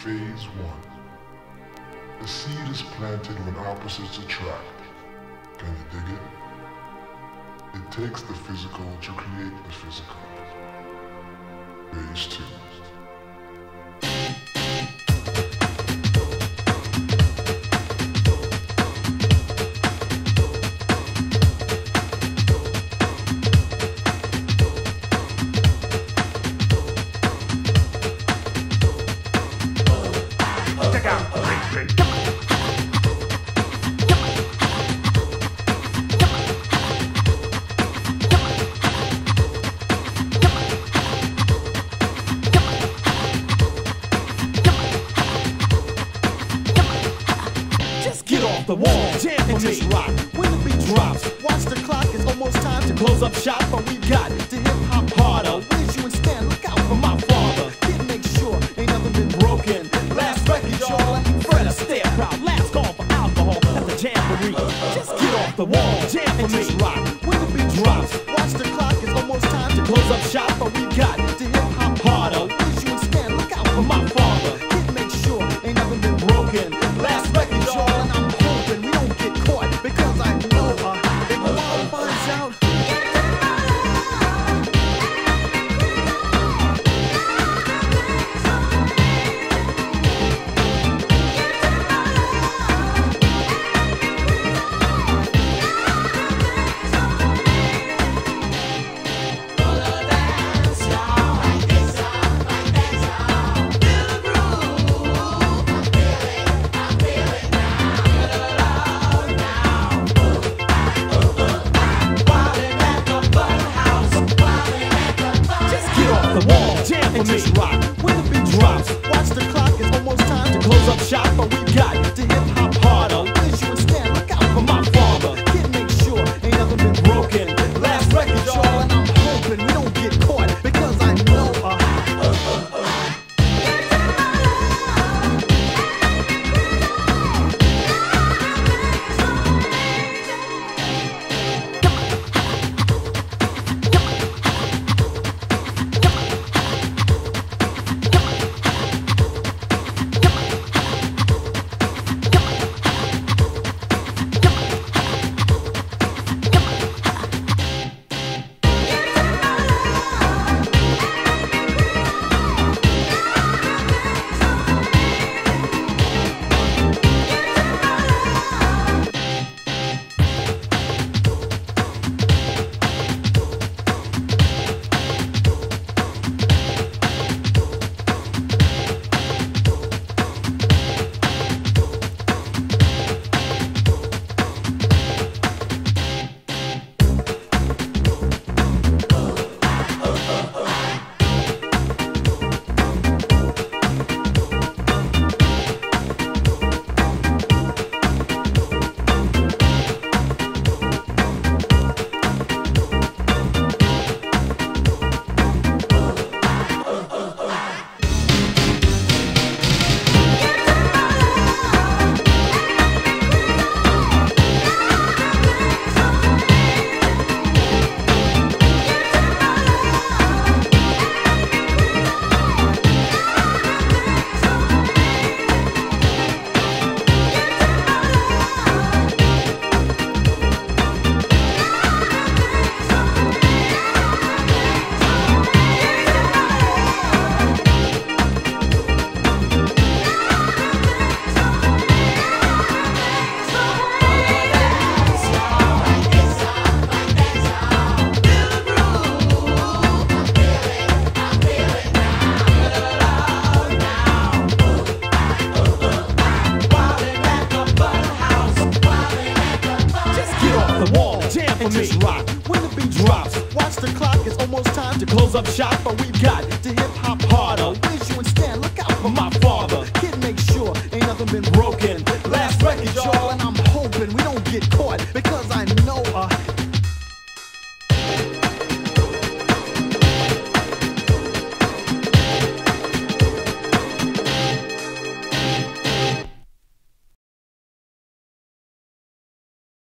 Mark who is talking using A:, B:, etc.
A: Phase 1. The seed is planted when opposites attract. Can you dig it? It takes the physical to create the physical. Phase 2.
B: The
C: wall, jam for
D: and
C: me.
D: just rock. When the beat drops, watch the clock. It's almost time to close up shop. But we got to hip hop harder. Where's you and Stan? Look out for my father. Kid, make sure ain't nothing been broken. Last record, y'all. and Fred Astaire proud. Last call for alcohol. That's a jamboree. Just get off the wall, jam for
C: and
D: me.
C: just
D: rock. For
C: me.
D: just rock. When the beat drops, watch the clock. It's almost time to close up shop, but we've got to hip hop harder. Where's you and Stan? Look out for my father. Kid, make sure ain't nothing been broken. Last record, y'all, and I'm hoping we don't get caught.